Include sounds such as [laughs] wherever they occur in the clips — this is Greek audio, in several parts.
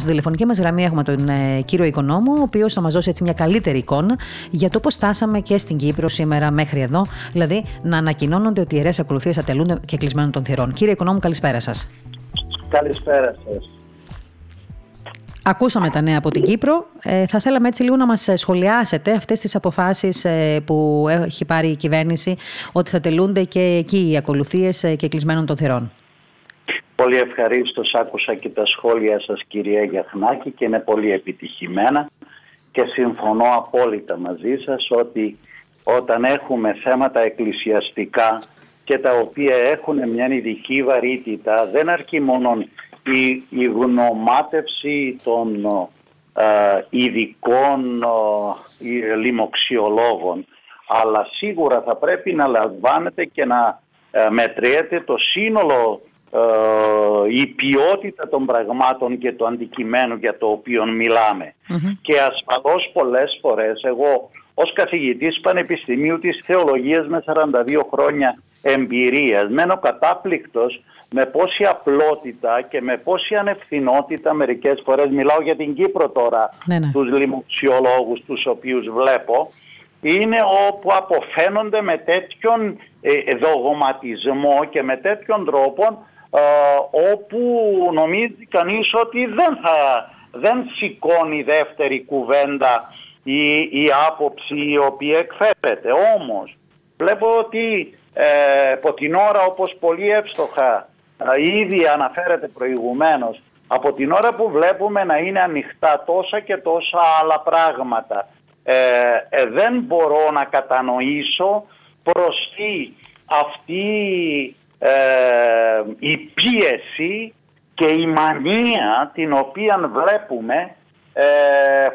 Στην τηλεφωνική μας γραμμή έχουμε τον ε, κύριο Οικονόμου, ο οποίος θα μας δώσει έτσι μια καλύτερη εικόνα για το πώς στάσαμε και στην Κύπρο σήμερα μέχρι εδώ. Δηλαδή, να ανακοινώνονται ότι οι ιερές ακολουθίες ατελούνται και κλεισμένων των θυρών. Κύριε Οικονόμου, καλησπέρα σας. Καλησπέρα σας. Ακούσαμε τα νέα από την Κύπρο. Ε, θα θέλαμε έτσι λίγο να μας σχολιάσετε αυτές τις αποφάσεις ε, που έχει πάρει η κυβέρνηση ότι θα τελούνται και εκεί οι ακολουθίες ε, και κλεισμένων των θυρών. Πολύ ευχαρίστως άκουσα και τα σχόλια σας κυρία Γιαχνάκη και είναι πολύ επιτυχημένα και συμφωνώ απόλυτα μαζί σας ότι όταν έχουμε θέματα εκκλησιαστικά και τα οποία έχουν μια ειδική βαρύτητα δεν αρκεί μόνο η, η γνωμάτευση των ε, ειδικών ε, λοιμοξιολόγων αλλά σίγουρα θα πρέπει να λαμβάνετε και να ε, μετριέται το σύνολο ε, η ποιότητα των πραγμάτων και του αντικειμένου για το οποίο Και ασφαλώς πολλές φορές εγώ ως καθηγητής Πανεπιστημίου της Θεολογίας με 42 χρόνια εμπειρίας μένω κατάπληκτος με πόση απλότητα και με πόση ανευθυνότητα μερικές φορές. Μιλάω για την Κύπρο τώρα ναι, ναι. τους λοιμοξιολόγους τους οποίους βλέπω. Είναι όπου αποφαίνονται με τέτοιον ε, δογματισμό και με τέτοιον τρόπο ε, όπου νομίζει κανείς ότι δεν, θα, δεν σηκώνει δεύτερη κουβέντα η, η άποψη η οποία εκφέρεται. Όμως βλέπω ότι ε, από την ώρα όπως πολύ εύστοχα ε, ήδη αναφέρεται προηγουμένως από την ώρα που βλέπουμε να είναι ανοιχτά τόσα και τόσα άλλα πράγματα ε, ε δεν μπορώ να κατανοήσω προς τι αυτή ε, η πίεση και η μανία την οποία βλέπουμε ε,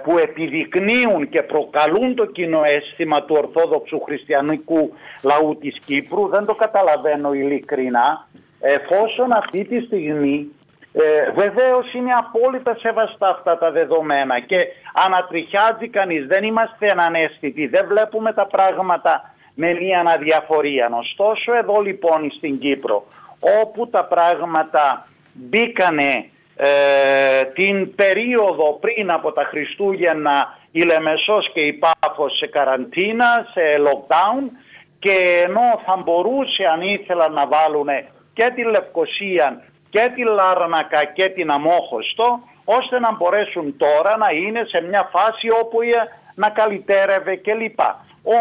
που επιδεικνύουν και προκαλούν το κοινό αίσθημα του Ορθόδοξου Χριστιανικού λαού της Κύπρου δεν το καταλαβαίνω ειλικρινά εφόσον αυτή τη στιγμή ε, Βεβαίως είναι απόλυτα σεβαστά αυτά τα δεδομένα και ανατριχιάζει κανείς, δεν είμαστε ανανέστητοι, δεν βλέπουμε τα πράγματα με μια αναδιαφορία. Ωστόσο εδώ λοιπόν στην Κύπρο όπου τα πράγματα μπήκανε ε, την περίοδο πριν από τα Χριστούγεννα η Λεμεσός και η Πάφος σε καραντίνα, σε lockdown και ενώ θα μπορούσε αν ήθελαν να βάλουν και τη Λευκοσία και τη Λάρνακα και την Αμόχωστο ώστε να μπορέσουν τώρα να είναι σε μια φάση όπου να καλυτέρευε κλπ.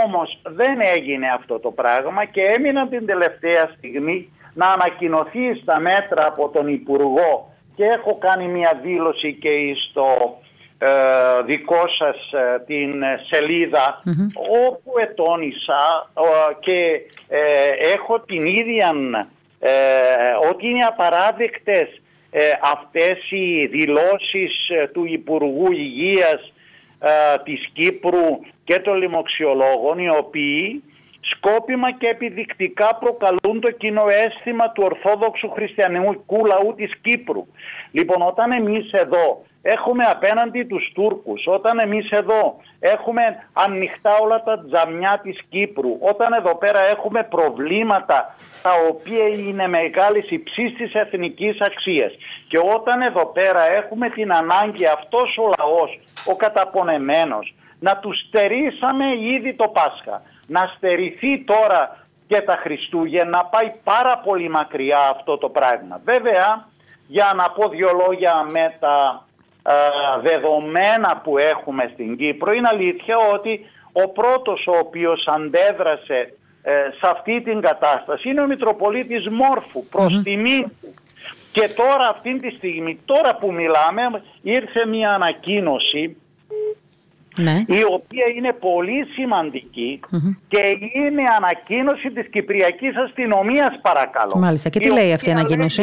Όμως δεν έγινε αυτό το πράγμα και έμειναν την τελευταία στιγμή να ανακοινωθεί στα μέτρα από τον Υπουργό και έχω κάνει μια δήλωση και στο ε, δικό σας ε, την σελιδα όπου ετώνησα και ε, έχω την ίδια ότι είναι απαράδεκτες αυτές οι δηλώσεις του Υπουργού Υγείας της Κύπρου και των λοιμοξιολόγων οι οποίοι σκόπιμα και επιδεικτικά προκαλούν το κοινό αίσθημα του Ορθόδοξου Χριστιανικού λαού της Κύπρου. Λοιπόν, όταν εμείς εδώ έχουμε απέναντι τους Τούρκους, όταν εμείς εδώ έχουμε ανοιχτά όλα τα τζαμιά της Κύπρου, όταν εδώ πέρα έχουμε προβλήματα τα οποία είναι μεγάλης υψής της εθνικής αξίας και όταν εδώ πέρα έχουμε την ανάγκη αυτός ο λαός, ο καταπονεμένος, να του στερήσαμε ήδη το Πάσχα. Να στερηθεί τώρα και τα Χριστούγεννα, να πάει πάρα πολύ μακριά αυτό το πράγμα. Βέβαια, για να πω δύο λόγια με τα δεδομένα που έχουμε στην Κύπρο, είναι αλήθεια ότι ο πρώτος ο οποίος αντέδρασε ε, σε αυτή την κατάσταση είναι ο Μητροπολίτης Μόρφου προς mm-hmm. τιμή και τώρα αυτή τη στιγμή, τώρα που μιλάμε, ήρθε μια ανακοίνωση ναι. η οποία είναι πολύ και είναι ανακοίνωση της Κυπριακής Αστυνομίας παρακαλώ. Μάλιστα. Και τι λέει αυτή η ανακοίνωση;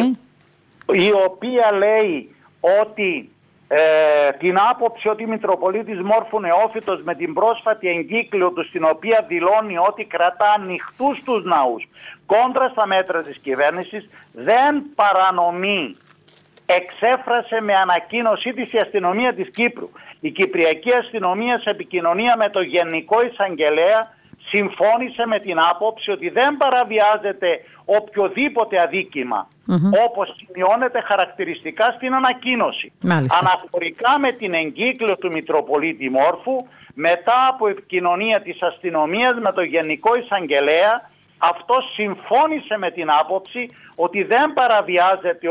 η οποία λέει ότι ε, την άποψη ότι η Μητροπολίτης Μόρφου Νεόφυτος με την πρόσφατη εγκύκλιο του στην οποία δηλώνει ότι κρατά ανοιχτούς τους ναούς κόντρα στα μέτρα της κυβέρνησης δεν παρανομεί εξέφρασε με ανακοίνωσή της η αστυνομία της Κύπρου. Η Κυπριακή αστυνομία σε επικοινωνία με το Γενικό Εισαγγελέα συμφώνησε με την άποψη ότι δεν παραβιάζεται οποιοδήποτε όπως σημειώνεται χαρακτηριστικά στην ανακοίνωση. Μάλιστα. Αναφορικά με την εγκύκλιο του Μητροπολίτη Μόρφου, μετά από επικοινωνία της αστυνομίας με το Γενικό Εισαγγελέα, αυτό συμφώνησε με την άποψη ότι δεν παραβιάζεται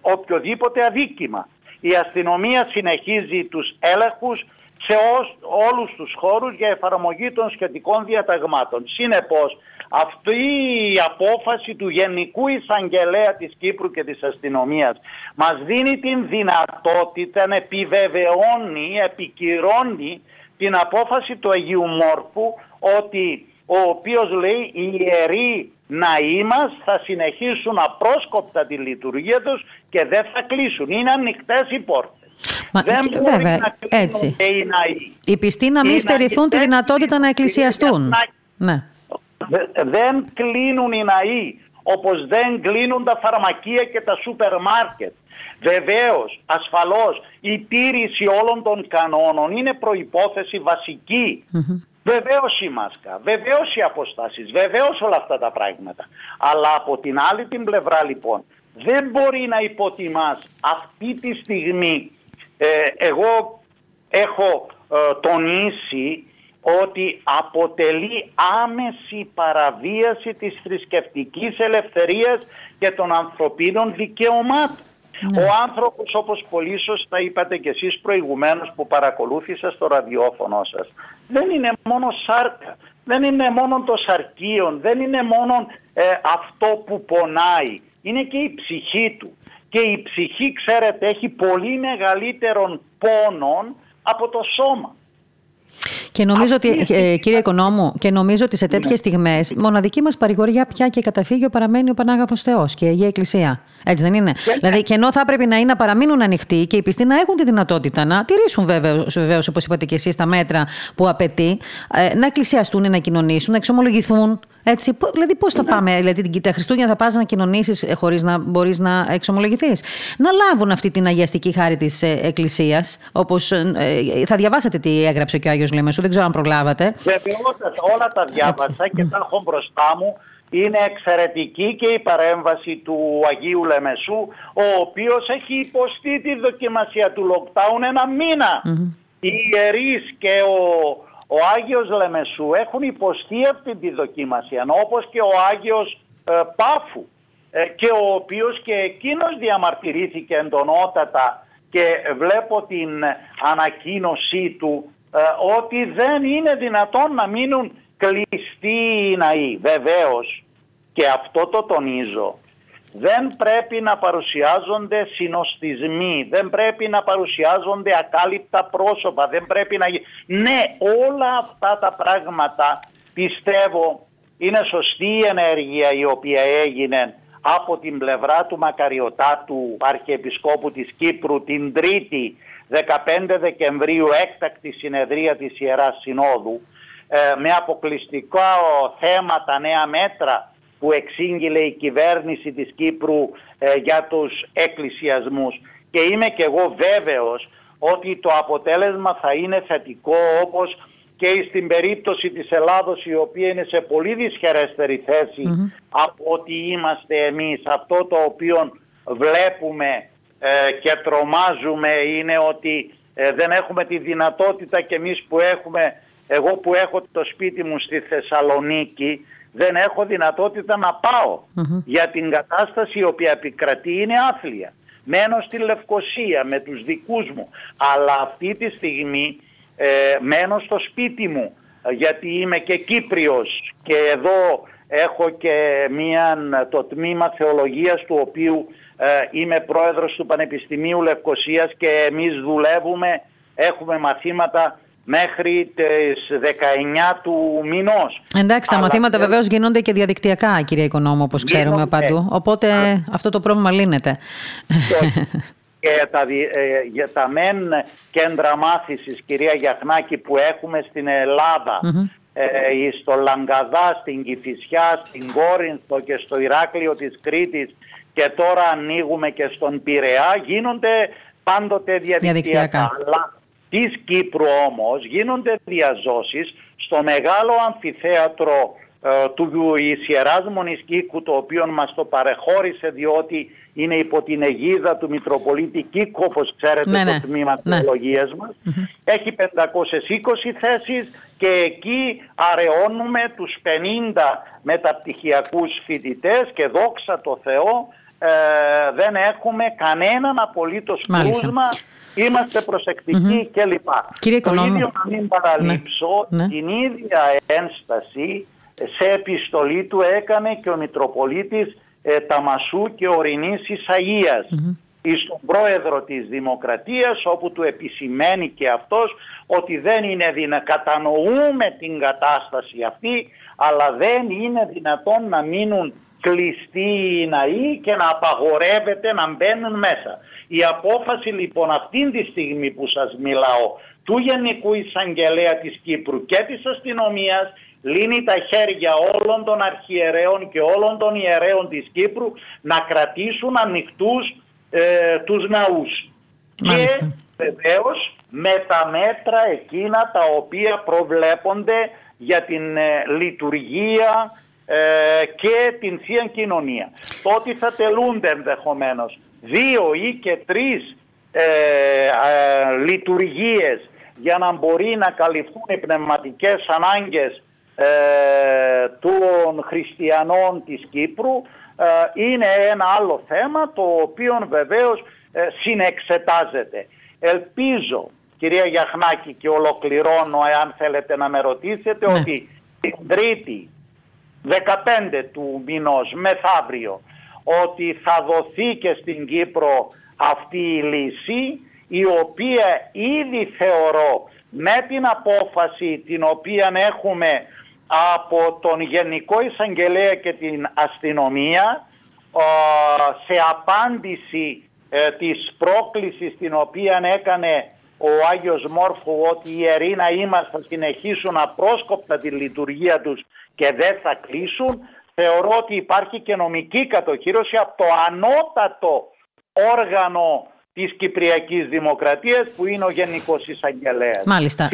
οποιοδήποτε αδίκημα. Η αστυνομία συνεχίζει τους έλεγχους σε όλους τους χώρους για εφαρμογή των σχετικών διαταγμάτων. Συνεπώς, αυτή η απόφαση του Γενικού Εισαγγελέα της Κύπρου και της αστυνομίας μας δίνει την δυνατότητα να επιβεβαιώνει, επικυρώνει την απόφαση του Αγίου Μόρφου ότι ο οποίος λέει οι ιεροί ναοί μας θα συνεχίσουν απρόσκοπτα τη λειτουργία τους και δεν θα κλείσουν. Είναι ανοιχτές οι πόρτες. Μα, δεν μπορεί βέβαια, να έτσι. οι ναοί. Οι πιστοί να μην στερηθούν τη δυνατότητα να εκκλησιαστούν. Ναι. Δεν κλείνουν οι ναοί όπως δεν κλείνουν τα φαρμακεία και τα σούπερ μάρκετ. Βεβαίως, ασφαλώς, η τήρηση όλων των κανόνων είναι προϋπόθεση βασική. Βεβαίως η μάσκα, βεβαίως οι αποστάσεις, βεβαίως όλα αυτά τα πράγματα. Αλλά από την άλλη την πλευρά λοιπόν δεν μπορεί να υποτιμάς αυτή τη στιγμή ε, εγώ έχω ε, τονίσει ότι αποτελεί άμεση παραβίαση της θρησκευτικής ελευθερίας και των ανθρωπίνων δικαιωμάτων. Ναι. Ο άνθρωπος όπως πολύ σωστά είπατε και εσείς προηγουμένως που παρακολούθησα στο ραδιόφωνο σας δεν είναι μόνο σάρκα, δεν είναι μόνο το σαρκίον, δεν είναι μόνο ε, αυτό που πονάει, είναι και η ψυχή του. Και η ψυχή ξέρετε έχει πολύ μεγαλύτερον πόνον από το σώμα. Και νομίζω ότι, ε, κύριε Οικονόμου, και νομίζω ότι σε τέτοιες ναι. στιγμές μοναδική μας παρηγοριά πια και καταφύγιο παραμένει ο Πανάγαθος Θεός και η Αγία Εκκλησία. Έτσι δεν είναι; Και, δηλαδή, και ενώ θα έπρεπε να είναι να παραμείνουν ανοιχτοί και οι πιστοί να έχουν τη δυνατότητα να τηρήσουν βεβαίως, όπως είπατε και εσείς, τα μέτρα που απαιτεί, ε, να εκκλησιαστούν, να κοινωνήσουν, να εξομολογηθούν, έτσι, δηλαδή, πώς θα ναι. πάμε, δηλαδή τα Χριστούγεννα θα πας να κοινωνήσεις ε, χωρίς να μπορείς να εξομολογηθείς. Να λάβουν αυτή την αγιαστική χάρη της ε, Εκκλησίας, όπως ε, θα διαβάσετε τι έγραψε και ο Άγιος Λέμεσου, δεν ξέρω αν προλάβατε. Βεβαίω, όλα τα διάβασα και τα έχω μπροστά μου. Είναι εξαιρετική και η παρέμβαση του Αγίου Λεμεσού, ο οποίος έχει υποστεί τη δοκιμασία του lockdown ένα μήνα. Οι ιερείς και ο, ο Άγιος Λεμεσού έχουν υποστεί αυτή τη δοκίμαση όπως και ο Άγιος ε, Πάφου ε, και ο οποίος και εκείνος διαμαρτυρήθηκε εντονότατα και βλέπω την ανακοίνωσή του ε, ότι δεν είναι δυνατόν να μείνουν κλειστοί οι ναοί. Βεβαίως και αυτό το τονίζω δεν πρέπει να παρουσιάζονται συνοστισμοί, δεν πρέπει να παρουσιάζονται ακάλυπτα πρόσωπα, δεν πρέπει να... Ναι, όλα αυτά τα πράγματα πιστεύω είναι σωστή η ενέργεια η οποία έγινε από την πλευρά του Μακαριωτάτου Αρχιεπισκόπου της Κύπρου την 3η 15 Δεκεμβρίου έκτακτη συνεδρία της Ιεράς Συνόδου ε, με αποκλειστικό θέμα τα νέα μέτρα που εξήγηλε η κυβέρνηση της Κύπρου ε, για τους εκκλησιασμούς και είμαι και εγώ βέβαιος ότι το αποτέλεσμα θα είναι θετικό όπως και στην περίπτωση της Ελλάδος η οποία είναι σε πολύ δυσχερέστερη από ότι είμαστε εμείς. Αυτό το οποίο βλέπουμε ε, και τρομάζουμε είναι ότι ε, δεν έχουμε τη δυνατότητα και εμείς που έχουμε, εγώ που έχω το σπίτι μου στη Θεσσαλονίκη δεν έχω δυνατότητα να παω για την κατάσταση η οποία επικρατεί είναι άθλια. Μένω στη Λευκοσία με τους δικούς μου αλλά αυτή τη στιγμή ε, μένω στο σπίτι μου γιατί είμαι και Κύπριος και εδώ έχω και μια, το τμήμα θεολογίας του οποίου ε, είμαι πρόεδρος του Πανεπιστημίου Λευκοσίας και εμείς δουλεύουμε, έχουμε μαθήματα μέχρι τις 19 του μηνός. Εντάξει, τα μαθήματα και... βεβαίως γίνονται και διαδικτυακά, κυρία Οικονόμου, όπως ξέρουμε παντού. Οπότε αυτό το πρόβλημα λύνεται. [laughs] Και τα, ε, για τα μεν κέντρα μάθησης, κυρία Γιαχνάκη, που έχουμε στην ελλαδα ε, στο Λαγκαδά, στην Κηφισιά, στην Κόρινθο και στο Ηράκλειο της Κρήτης και τώρα ανοίγουμε και στον Πειραιά, γίνονται πάντοτε διαδικτυακά. διαδικτυακά. Αλλά της Κύπρου όμως γίνονται διαζώσεις στο μεγάλο αμφιθέατρο ε, του Ισιεράς Μονισκίκου το οποίο μας το παρεχώρησε διότι είναι υπό την αιγίδα του Μητροπολίτη Κίκου όπως ξέρετε ναι, το ναι. τμήμα ναι. μας έχει 520 θέσεις και εκεί αραιώνουμε τους 50 μεταπτυχιακούς φοιτητές και δόξα το Θεό ε, δεν έχουμε κανέναν απολύτως κρούσμα Είμαστε προσεκτικοί κλπ. Κύριε το ίδιο να μην παραλείψω, την ίδια ένσταση σε επιστολή του έκανε και ο Μητροπολίτης ε, Ταμασού και Ορεινής Ισαΐας mm-hmm. στον πρόεδρο της Δημοκρατίας όπου του επισημαίνει και αυτός ότι δεν είναι δυνατόν, κατανοούμε την κατάσταση αυτή αλλά δεν είναι δυνατόν να μείνουν κλειστοί οι ναοί και να απαγορεύεται να μπαίνουν μέσα. Η απόφαση λοιπόν αυτή τη στιγμή που σας μιλάω του Γενικού Εισαγγελέα της Κύπρου και της αστυνομίας λύνει τα χέρια όλων των αρχιερέων και όλων των ιερέων της Κύπρου να κρατήσουν ανοιχτούς ε, τους ναούς. Και βεβαίως με τα μέτρα εκείνα τα οποία προβλέπονται για την ε, λειτουργία ε, και την Θεία Κοινωνία. Το ότι θα τελούνται ενδεχομένως δύο ή και τρεις ε, λειτουργίες για να μπορεί να καλυφθούν οι πνευματικές ανάγκες ε, των χριστιανών της Κύπρου ε, είναι ένα άλλο θέμα το οποίο βεβαίως ε, συνεξετάζεται. Ελπίζω κυρία Γιαχνάκη και ολοκληρώνω εάν θέλετε να με ρωτήσετε ναι. ότι την Τρίτη 15 του μηνός μεθαύριο ότι θα δοθεί και στην Κύπρο αυτή η λύση η οποία ήδη θεωρώ με την απόφαση την οποία έχουμε από τον Γενικό Εισαγγελέα και την αστυνομία σε απάντηση ε, της πρόκλησης την οποία έκανε ο Άγιος Μόρφου ότι οι ιεροί να είμαστε θα συνεχίσουν απρόσκοπτα τη λειτουργία τους και δεν θα κλείσουν θεωρώ ότι υπάρχει και νομική κατοχήρωση από το ανώτατο όργανο της Κυπριακής Δημοκρατίας που είναι ο Γενικός Εισαγγελέας. Μάλιστα.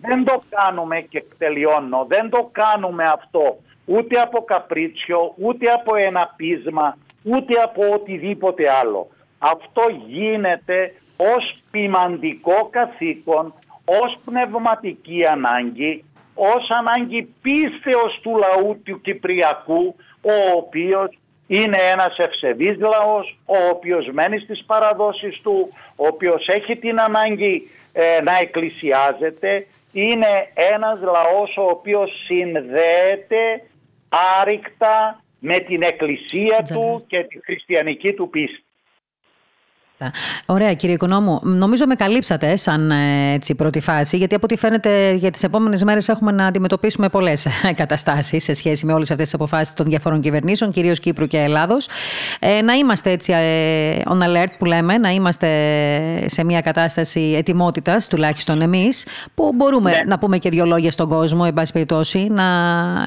Δεν το κάνουμε και τελειώνω, δεν το κάνουμε αυτό ούτε από καπρίτσιο, ούτε από ένα πείσμα, ούτε από οτιδήποτε άλλο. Αυτό γίνεται ως ποιμαντικό καθήκον, ως πνευματική ανάγκη, ως ανάγκη πίστεως του λαού του Κυπριακού, ο οποίος είναι ένας ευσεβής λαός, ο οποίος μένει στις παραδόσεις του, ο οποίος έχει την ανάγκη ε, να εκκλησιάζεται. Είναι ένας λαός ο οποίος συνδέεται άρρηκτα με την εκκλησία του και τη χριστιανική του πίστη. Ωραία, κύριε Οικονόμου. Νομίζω με καλύψατε σαν ε, έτσι, πρώτη φάση, γιατί από ό,τι φαίνεται για τις επόμενες μέρες έχουμε να αντιμετωπίσουμε πολλές ε, καταστάσεις σε σχέση με όλες αυτές τις αποφάσεις των διαφόρων κυβερνήσεων, κυρίως Κύπρου και Ελλάδος. Ε, να είμαστε έτσι ε, on alert που λέμε, να είμαστε σε μια κατάσταση ετοιμότητας, τουλάχιστον εμείς, που μπορούμε ναι. να πούμε και δύο λόγια στον κόσμο, εν πάση περιπτώσει, να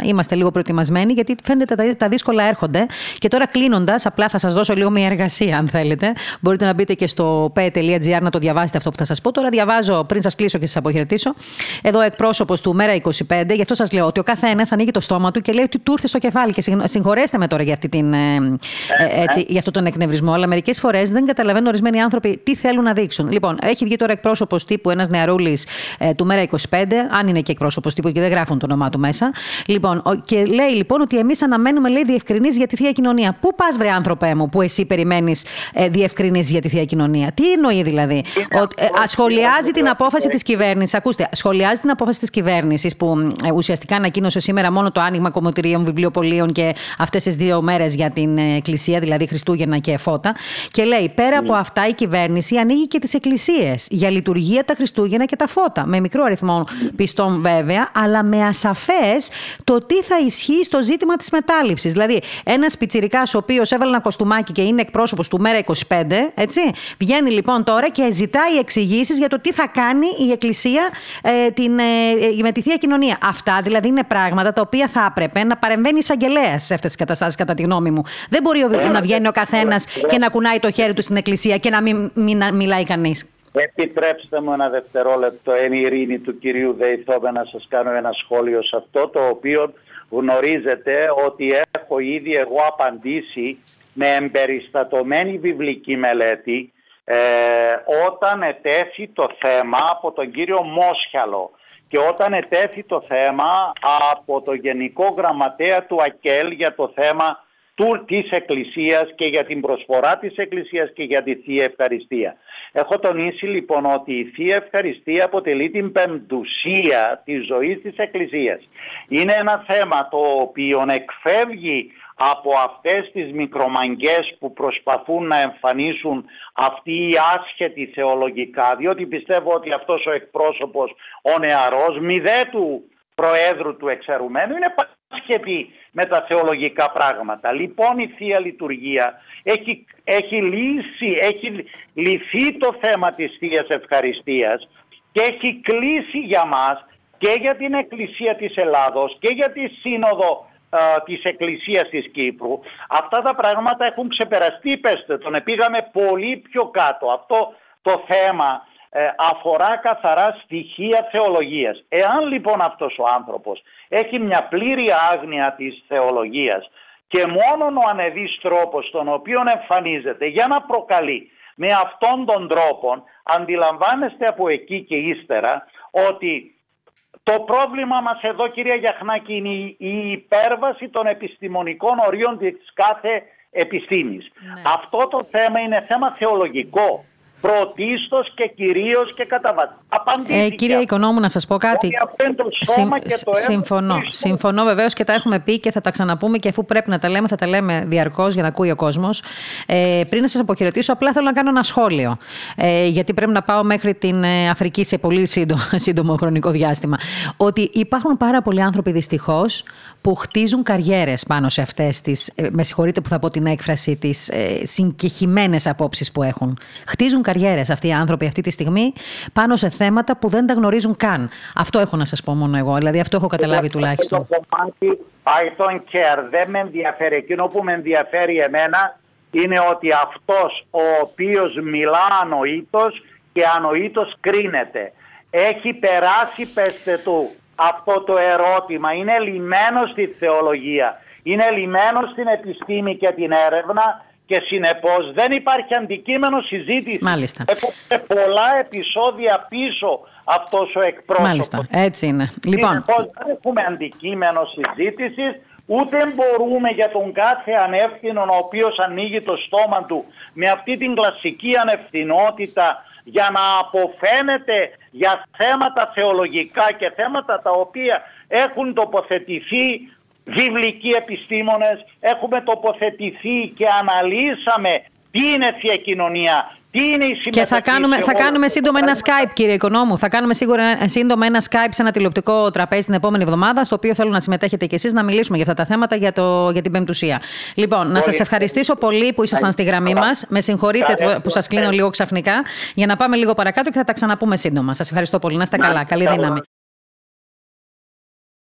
είμαστε λίγο προετοιμασμένοι, γιατί φαίνεται τα, τα δύσκολα έρχονται. Και τώρα κλείνοντας, απλά θα σας δώσω λίγο μια εργασία, αν θέλετε. Μπορείτε να μπείτε και στο pe.gr να το διαβάσετε αυτό που θα σας πω. Τώρα διαβάζω πριν σας κλείσω και σας αποχαιρετήσω. Εδώ εκπρόσωπος του Μέρα 25, γι' αυτό σας λέω ότι ο καθένας ανοίγει το στόμα του και λέει ότι του ήρθε στο κεφάλι. Και συγχωρέστε με τώρα για, αυτή την, ε, ε, έτσι, για αυτόν τον εκνευρισμό, αλλά μερικές φορές δεν καταλαβαίνουν ορισμένοι άνθρωποι τι θέλουν να δείξουν. Λοιπόν, έχει βγει τώρα εκπρόσωπος τύπου ένας νεαρούλης ε, του Μέρα 25, αν είναι και εκπρόσωπος τύπου και δεν γράφουν το όνομά του μέσα. Λοιπόν, και λέει λοιπόν ότι εμείς αναμένουμε λέει διευκρινήσεις για τη θεία κοινωνία. Πού πας, βρε άνθρωπέ μου, που εσύ περιμένεις ε, διευκρινήσεις για τη θεία κοινωνία. Τι εννοεί δηλαδή; Ότι, ε, σχολιάζει την απόφαση της κυβέρνησης. Ακούστε, σχολιάζει την απόφαση της κυβέρνησης που ε, ουσιαστικά ανακοίνωσε σήμερα μόνο το άνοιγμα κομμωτηρίων, βιβλιοπολίων και αυτές τις δύο μέρες για την ε, Εκκλησία, δηλαδή Χριστούγεννα και Φώτα. Και λέει, πέρα από ναι. αυτά, η κυβέρνηση ανοίγει και τις εκκλησίες για λειτουργία τα Χριστούγεννα και τα Φώτα. Με μικρό αριθμό πιστών βέβαια, αλλά με ασαφές το τι θα ισχύει στο ζήτημα της μετάληψη. Δηλαδή, ένας πιτσυρικά ο οποίος έβαλε ένα κοστούμάκι και είναι εκπρόσωπος του Μέρα 25, έτσι, Βγαίνει λοιπόν τώρα και ζητάει εξηγήσεις για το τι θα κάνει η Εκκλησία ε, την, ε, με τη θεία κοινωνία. Αυτά δηλαδή είναι πράγματα τα οποία θα έπρεπε να παρεμβαίνει εισαγγελέα σε αυτές τις καταστάσεις, κατά τη γνώμη μου. Δεν μπορεί να βγαίνει ο καθένας και να κουνάει το χέρι του στην Εκκλησία και να μην, μην μιλάει κανείς. Επιτρέψτε μου ένα δευτερόλεπτο εν ειρήνη του κυρίου Δεϊθόβε να σας κάνω ένα σχόλιο σε αυτό το οποίο γνωρίζετε ότι έχω ήδη εγώ απαντήσει με εμπεριστατωμένη βιβλική μελέτη ε, όταν ετέθη το θέμα από τον κύριο Μόσχαλο και όταν ετέθη το θέμα από το Γενικό Γραμματέα του ΑΚΕΛ για το θέμα του, της Εκκλησίας και για την προσφορά της Εκκλησίας και για τη Θεία Ευχαριστία. Έχω τονίσει λοιπόν ότι η Θεία Ευχαριστία αποτελεί την πεμπτουσία της ζωής της Εκκλησίας. Είναι ένα θέμα το οποίο εκφεύγει από αυτές τις μικρομαγκές που προσπαθούν να εμφανίσουν αυτοί οι άσχετοι θεολογικά, διότι πιστεύω ότι αυτός ο εκπρόσωπος, ο νεαρός, μηδέ του Προέδρου του Εξαιρουμένου, είναι άσχετη με τα θεολογικά πράγματα. Λοιπόν η Θεία Λειτουργία έχει, έχει λύσει, έχει λυθεί το θέμα της Θείας Ευχαριστίας και έχει κλείσει για μας και για την Εκκλησία της Ελλάδος και για τη Σύνοδο ε, της Εκκλησίας της Κύπρου. Αυτά τα πράγματα έχουν ξεπεραστεί, πέστε τον, πήγαμε πολύ πιο κάτω. Αυτό το θέμα ε, αφορά καθαρά στοιχεία θεολογίας. Εάν λοιπόν αυτός ο άνθρωπος έχει μια πλήρη άγνοια της θεολογίας και μόνο ο ανεδής τρόπος τον οποίο εμφανίζεται για να προκαλεί με αυτόν τον τρόπο αντιλαμβάνεστε από εκεί και ύστερα ότι το πρόβλημα μας εδώ κυρία Γιαχνάκη είναι η υπέρβαση των επιστημονικών ορίων της κάθε επιστήμης. Ναι. Αυτό το θέμα είναι θέμα θεολογικό πρωτίστως και κυρίως και κατά βάση. Ε, κύριε Οικονόμου, να σας πω κάτι. συμφωνώ. Συμφωνώ βεβαίως και τα έχουμε πει και θα τα ξαναπούμε και αφού πρέπει να τα λέμε θα τα λέμε διαρκώς για να ακούει ο κόσμος. Ε, πριν να σας αποχαιρετήσω, απλά θέλω να κάνω ένα σχόλιο. Ε, γιατί πρέπει να πάω μέχρι την ε, Αφρική σε πολύ σύντομο, [laughs] σύντομο χρονικό διάστημα. Ότι υπάρχουν πάρα πολλοί άνθρωποι δυστυχώς που χτίζουν καριέρες πάνω σε αυτές τις, ε, με συγχωρείτε που θα πω την έκφραση, τις ε, συγκεχημένες απόψεις που έχουν. Χτίζουν καριέρες αυτοί οι άνθρωποι αυτή τη στιγμή πάνω σε θέματα που δεν τα γνωρίζουν καν. Αυτό έχω να σας πω μόνο εγώ. Δηλαδή, αυτό έχω καταλάβει τουλάχιστον. Το κομμάτι Python Care δεν με ενδιαφέρει. Εκείνο που με ενδιαφέρει εμένα είναι ότι αυτός ο οποίος μιλά ανοήτως και ανοήτως κρίνεται. Έχει περάσει, πέστε του, αυτό το ερώτημα. Είναι λιμένος στη θεολογία. Είναι λιμένος στην επιστήμη και την έρευνα και συνεπώς δεν υπάρχει αντικείμενο συζήτησης. Μάλιστα. Έχουμε πολλά επεισόδια πίσω αυτός ο εκπρόσωπος. Μάλιστα, έτσι είναι. Λοιπόν. Συνεπώς δεν έχουμε αντικείμενο συζήτησης, ούτε μπορούμε για τον κάθε ανεύθυνο ο οποίος ανοίγει το στόμα του με αυτή την κλασική ανευθυνότητα για να αποφαίνεται για θέματα θεολογικά και θέματα τα οποία έχουν τοποθετηθεί βιβλικοί επιστήμονες, έχουμε τοποθετηθεί και αναλύσαμε τι είναι θεία κοινωνία, τι είναι η Και θα κάνουμε, θα κάνουμε σύντομα ένα Skype, κύριε Οικονόμου. Θα κάνουμε σίγουρα σύντομα ένα Skype σε ένα τηλεοπτικό τραπέζι την επόμενη εβδομάδα, στο οποίο θέλω να συμμετέχετε κι εσείς να μιλήσουμε για αυτά τα θέματα για, το, για την πεμπτουσία. Λοιπόν, να σας ευχαριστήσω πολύ που ήσασταν στη γραμμή μας. Με συγχωρείτε που σας κλείνω λίγο ξαφνικά, για να πάμε λίγο παρακάτω και θα τα ξαναπούμε σύντομα. Σας ευχαριστώ πολύ. Να είστε καλά. Καλή δύναμη.